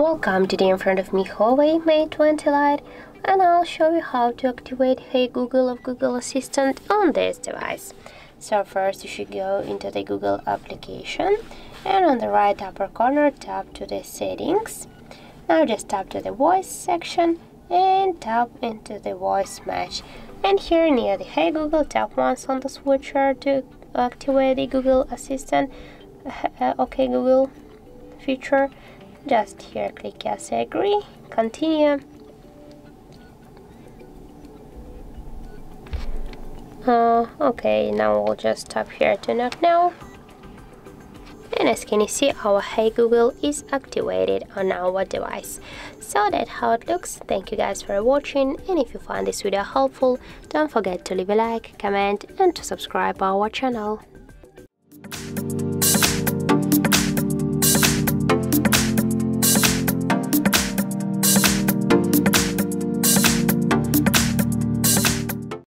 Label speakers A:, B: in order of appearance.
A: Welcome today in front of me Huawei Mate 20 Lite and I'll show you how to activate Hey Google of Google Assistant on this device. So first you should go into the Google application and on the right upper corner tap to the settings. Now just tap to the voice section and tap into the voice match. And here near the Hey Google tap once on the switcher to activate the Google Assistant uh, OK Google feature just here click yes I agree continue. Uh, okay now we'll just tap here to not now. And as can you see our hey google is activated on our device. So that's how it looks. Thank you guys for watching. And if you find this video helpful don't forget to leave a like comment and to subscribe our channel